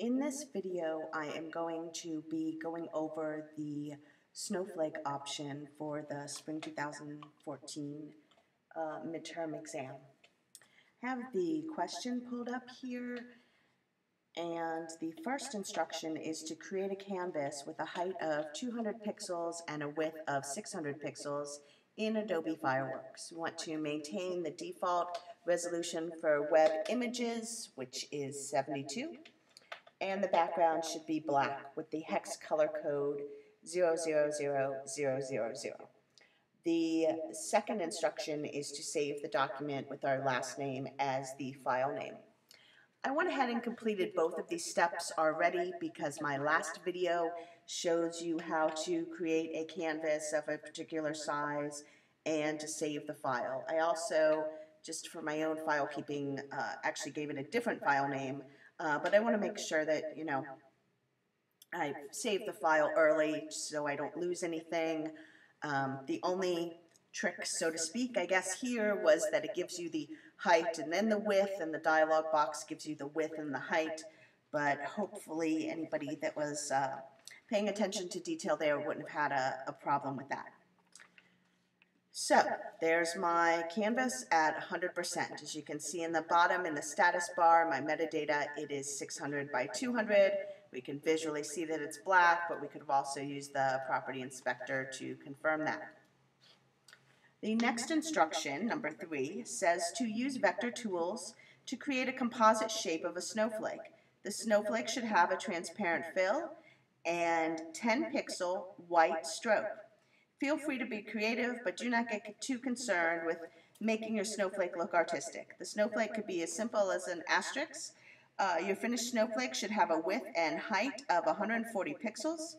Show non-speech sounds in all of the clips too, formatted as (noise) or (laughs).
In this video, I am going to be going over the snowflake option for the spring 2014 uh, midterm exam. I have the question pulled up here, and the first instruction is to create a canvas with a height of 200 pixels and a width of 600 pixels in Adobe Fireworks. We want to maintain the default resolution for web images, which is 72, and the background should be black with the hex color code 000000. The second instruction is to save the document with our last name as the file name. I went ahead and completed both of these steps already because my last video shows you how to create a canvas of a particular size and to save the file. I also, just for my own file keeping, uh, actually gave it a different file name, uh, but I want to make sure that, you know, I save the file early so I don't lose anything. Um, the only trick, so to speak, I guess here was that it gives you the height and then the width, and the dialog box gives you the width and the height, but hopefully anybody that was uh, paying attention to detail there wouldn't have had a, a problem with that. So there's my canvas at 100%. As you can see in the bottom in the status bar, my metadata, it is 600 by 200. We can visually see that it's black, but we could have also used the property inspector to confirm that. The next instruction, number three, says to use vector tools to create a composite shape of a snowflake. The snowflake should have a transparent fill and 10 pixel white stroke. Feel free to be creative, but do not get too concerned with making your snowflake look artistic. The snowflake could be as simple as an asterisk. Uh, your finished snowflake should have a width and height of 140 pixels.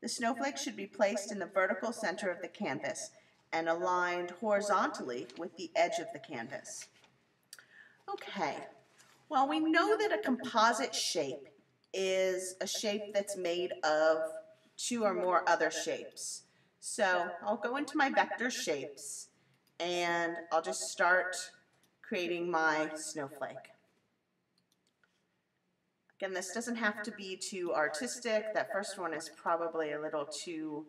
The snowflake should be placed in the vertical center of the canvas and aligned horizontally with the edge of the canvas. Okay, well we know that a composite shape is a shape that's made of two or more other shapes. So I'll go into my vector shapes and I'll just start creating my snowflake. Again, this doesn't have to be too artistic. That first one is probably a little too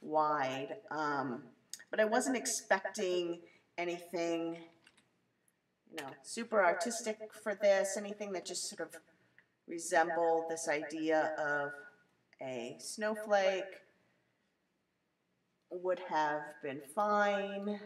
wide. Um, but I wasn't expecting anything, you know, super artistic for this, anything that just sort of resembled this idea of a snowflake would have been fine.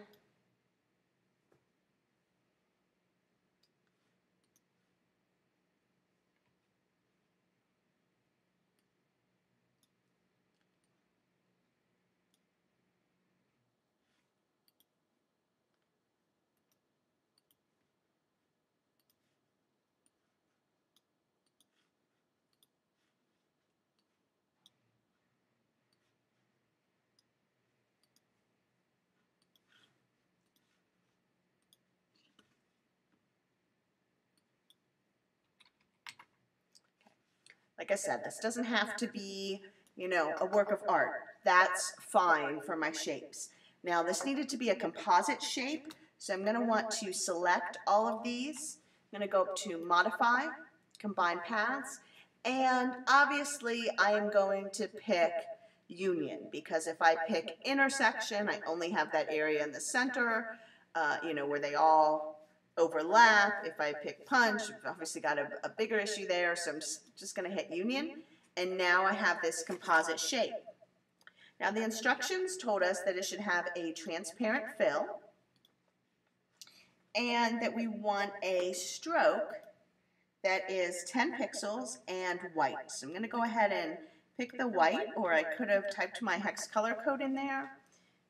Like I said, this doesn't have to be, you know, a work of art. That's fine for my shapes. Now this needed to be a composite shape, so I'm going to want to select all of these. I'm going to go up to Modify, Combine Paths, and obviously I am going to pick union because if I pick intersection, I only have that area in the center, uh, you know, where they all overlap. If I pick punch, obviously got a, a bigger issue there, so I'm just, just going to hit union. And now I have this composite shape. Now the instructions told us that it should have a transparent fill and that we want a stroke that is 10 pixels and white. So I'm going to go ahead and pick the white, or I could have typed my hex color code in there.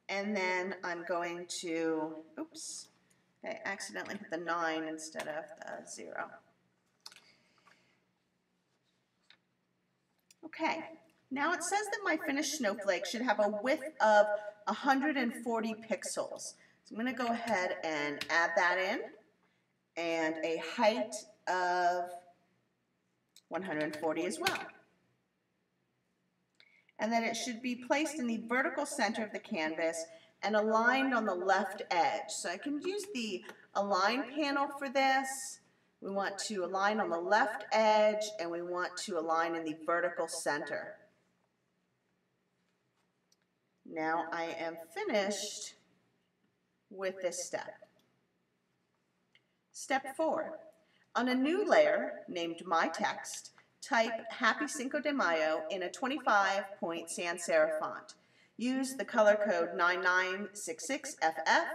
And then I'm going to, oops, I accidentally hit the 9 instead of the 0. Okay, now it says that my finished snowflake should have a width of 140 pixels. So I'm going to go ahead and add that in and a height of 140 as well. And then it should be placed in the vertical center of the canvas and aligned on the left edge. So I can use the align panel for this. We want to align on the left edge and we want to align in the vertical center. Now I am finished with this step. Step four, on a new layer named My Text, type Happy Cinco de Mayo in a 25 point sans serif font. Use the color code 9966FF.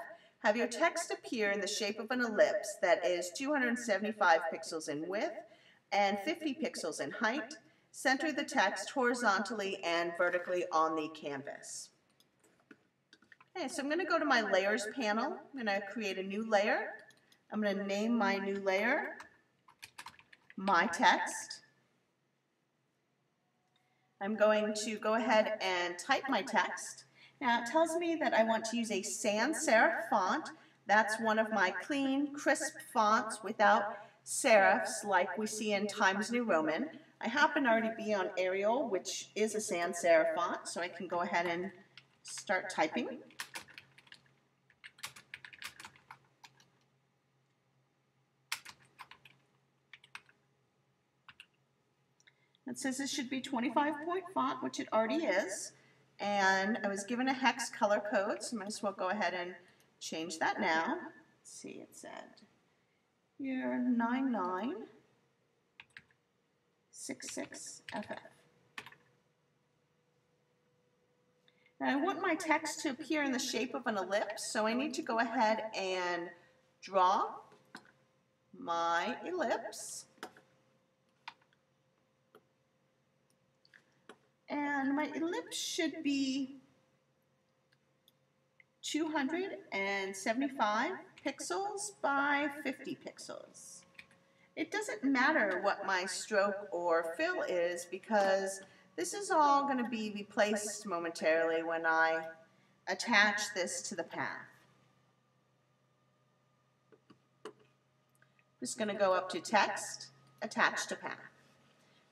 Have your text appear in the shape of an ellipse that is 275 pixels in width and 50 pixels in height. Center the text horizontally and vertically on the canvas. Okay, so I'm going to go to my layers panel. I'm going to create a new layer. I'm going to name my new layer my text. I'm going to go ahead and type my text. Now it tells me that I want to use a sans serif font. That's one of my clean, crisp fonts without serifs like we see in Times New Roman. I happen to already be on Arial, which is a sans serif font, so I can go ahead and start typing. It says this should be 25 point font, which it already is. And I was given a hex color code, so I might as well go ahead and change that now. Let's see, it said here 9966FF. Now I want my text to appear in the shape of an ellipse, so I need to go ahead and draw my ellipse. And my ellipse should be 275 pixels by 50 pixels. It doesn't matter what my stroke or fill is because this is all going to be replaced momentarily when I attach this to the path. I'm just going to go up to text, attach to path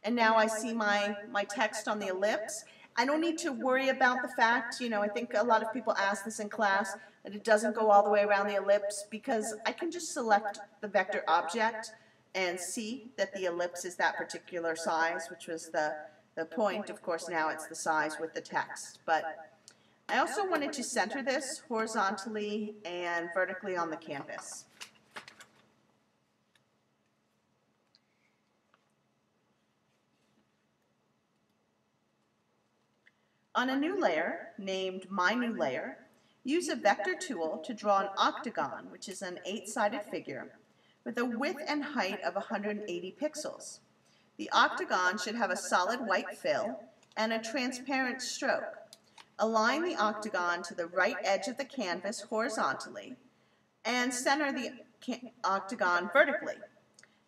and now I see my, my text on the ellipse. I don't need to worry about the fact, you know, I think a lot of people ask this in class, that it doesn't go all the way around the ellipse because I can just select the vector object and see that the ellipse is that particular size, which was the, the point. Of course, now it's the size with the text. But I also wanted to center this horizontally and vertically on the canvas. On a new layer, named My New Layer, use a vector tool to draw an octagon, which is an eight-sided figure, with a width and height of 180 pixels. The octagon should have a solid white fill and a transparent stroke. Align the octagon to the right edge of the canvas horizontally and center the octagon vertically.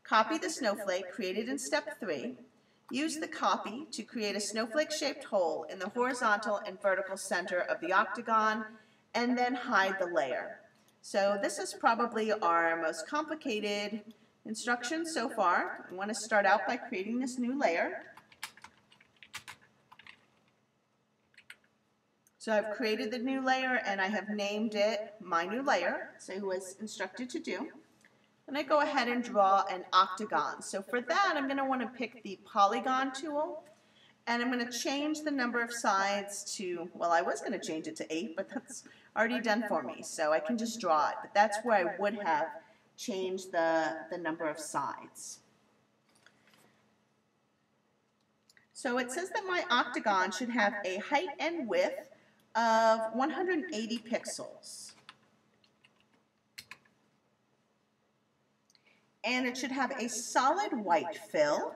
Copy the snowflake created in step 3 Use the copy to create a snowflake-shaped hole in the horizontal and vertical center of the octagon, and then hide the layer. So this is probably our most complicated instruction so far. I want to start out by creating this new layer. So I've created the new layer and I have named it my new layer, so I was instructed to do. Then I go ahead and draw an octagon. So for that, I'm going to want to pick the polygon tool. And I'm going to change the number of sides to, well, I was going to change it to 8, but that's already done for me. So I can just draw it. But that's where I would have changed the, the number of sides. So it says that my octagon should have a height and width of 180 pixels. And it should have a solid white fill.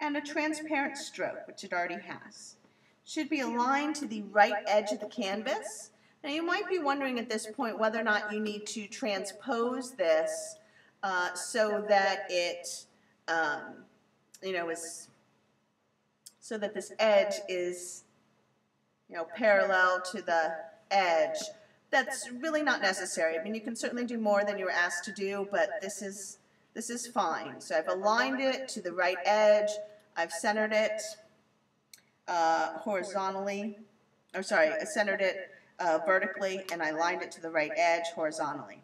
and a transparent stroke, which it already has. Should be aligned to the right edge of the canvas. Now you might be wondering at this point whether or not you need to transpose this uh, so that it, um, you know, is so that this edge is, you know, parallel to the edge, that's really not necessary. I mean, you can certainly do more than you were asked to do, but this is, this is fine. So I've aligned it to the right edge. I've centered it uh, horizontally, or sorry, I centered it uh, vertically and I lined it to the right edge horizontally.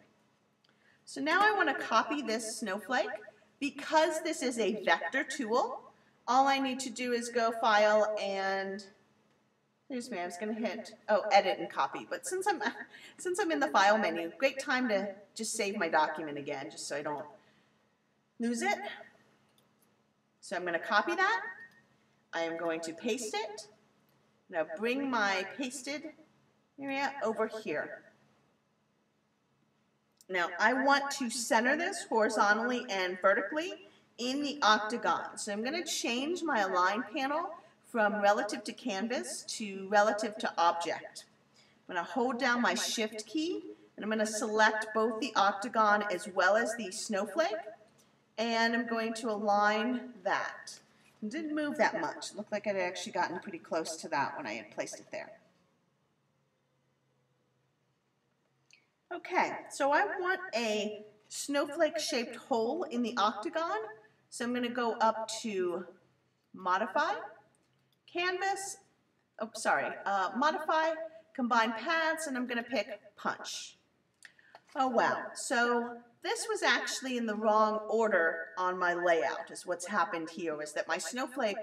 So now I want to copy this snowflake. Because this is a vector tool, all I need to do is go File and Here's me. I was going to hit oh edit and copy, but since I'm (laughs) since I'm in the file menu, great time to just save my document again, just so I don't lose it. So I'm going to copy that. I am going to paste it. Now bring my pasted area over here. Now I want to center this horizontally and vertically in the octagon. So I'm going to change my align panel from relative to canvas to relative to object. I'm going to hold down my shift key and I'm going to select both the octagon as well as the snowflake and I'm going to align that. It didn't move that much. It looked like I had actually gotten pretty close to that when I had placed it there. Okay, so I want a snowflake-shaped hole in the octagon. So I'm going to go up to Modify, Canvas, oh, sorry, uh, Modify, Combine Paths, and I'm going to pick Punch. Oh, wow. So this was actually in the wrong order on my layout, is what's happened here, is that my snowflake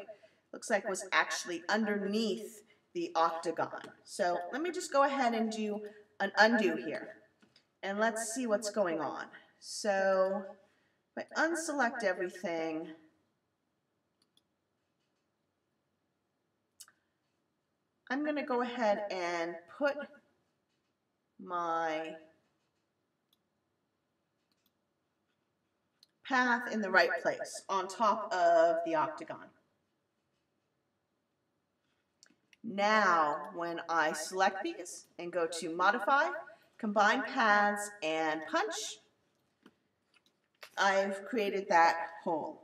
looks like was actually underneath the octagon. So let me just go ahead and do an undo here. And let's see what's going on. So if I unselect everything, I'm going to go ahead and put my path in the right place on top of the octagon. Now, when I select these and go to Modify, Combine Paths, and Punch, I've created that hole.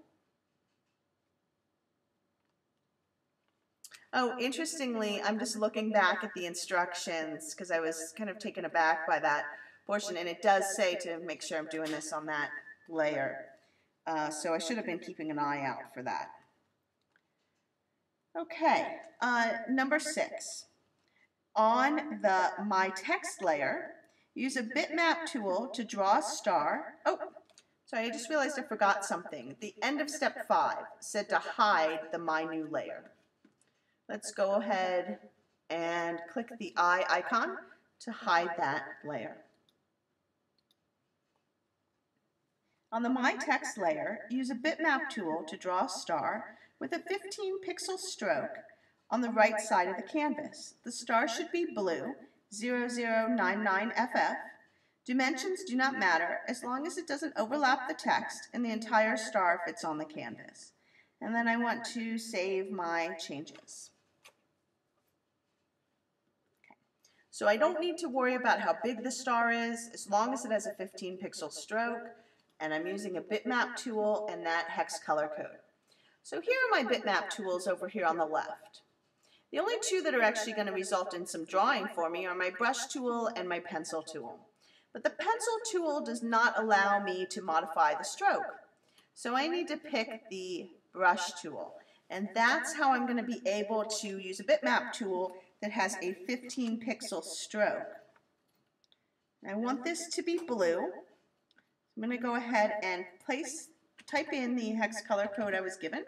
Oh, interestingly, I'm just looking back at the instructions because I was kind of taken aback by that portion, and it does say to make sure I'm doing this on that layer. Uh, so I should have been keeping an eye out for that. Okay, uh, number six. On the My Text layer, use a bitmap tool to draw a star. Oh, sorry, I just realized I forgot something. The end of step five said to hide the My New layer. Let's go ahead and click the eye icon to hide that layer. On the My Text layer, use a bitmap tool to draw a star with a 15 pixel stroke on the right side of the canvas. The star should be blue, 0099FF. Dimensions do not matter as long as it doesn't overlap the text and the entire star fits on the canvas. And then I want to save my changes. So I don't need to worry about how big the star is as long as it has a 15 pixel stroke and I'm using a bitmap tool and that hex color code. So here are my bitmap tools over here on the left. The only two that are actually going to result in some drawing for me are my brush tool and my pencil tool. But the pencil tool does not allow me to modify the stroke. So I need to pick the brush tool. And that's how I'm going to be able to use a bitmap tool that has a 15 pixel stroke. I want this to be blue. I'm going to go ahead and place, type in the hex color code I was given.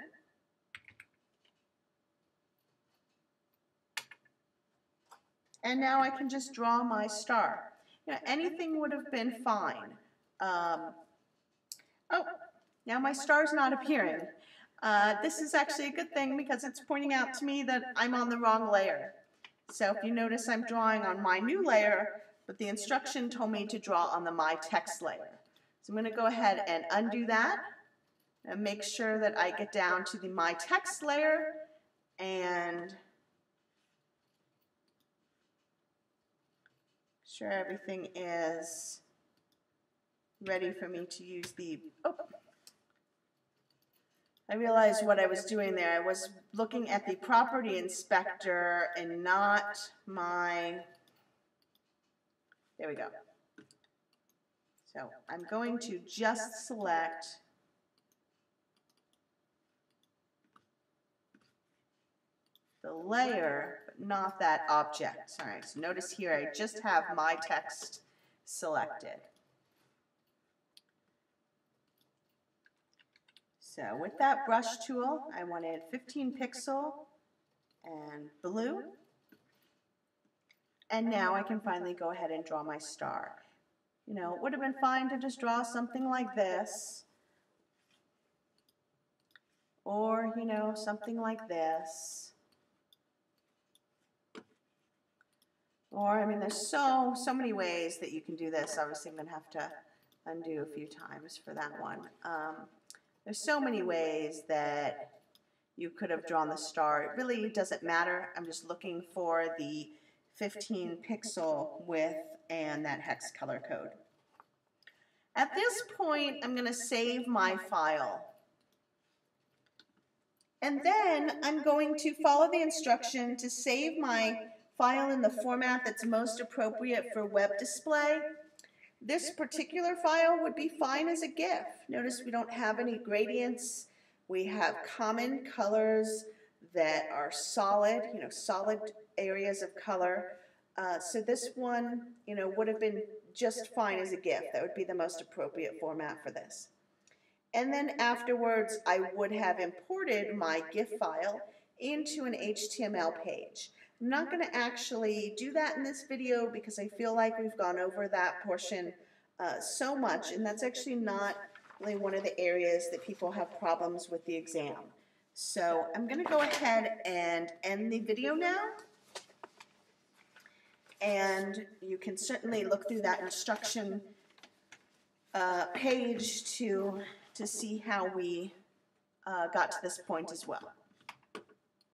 And now I can just draw my star. You know, anything would have been fine. Um, oh, now my star's not appearing. Uh, this is actually a good thing because it's pointing out to me that I'm on the wrong layer. So if you notice I'm drawing on my new layer, but the instruction told me to draw on the my text layer. So I'm going to go ahead and undo that and make sure that I get down to the my text layer and sure everything is ready for me to use the, oh, I realized what I was doing there. I was looking at the property inspector and not my, there we go. So I'm going to just select the layer, but not that object. All right, so notice here I just have my text selected. So with that brush tool, I wanted 15 pixel and blue. And now I can finally go ahead and draw my star. You know, it would have been fine to just draw something like this. Or, you know, something like this. Or, I mean, there's so, so many ways that you can do this. Obviously, I'm going to have to undo a few times for that one. Um, there's so many ways that you could have drawn the star. It really doesn't matter. I'm just looking for the 15 pixel width and that hex color code. At this point, I'm going to save my file. And then I'm going to follow the instruction to save my file in the format that's most appropriate for web display. This particular file would be fine as a GIF. Notice we don't have any gradients. We have common colors that are solid, you know, solid areas of color. Uh, so this one, you know, would have been just fine as a GIF. That would be the most appropriate format for this. And then afterwards, I would have imported my GIF file into an HTML page. I'm not going to actually do that in this video because I feel like we've gone over that portion uh, so much, and that's actually not really one of the areas that people have problems with the exam. So I'm going to go ahead and end the video now. And you can certainly look through that instruction uh, page to, to see how we uh, got to this point as well.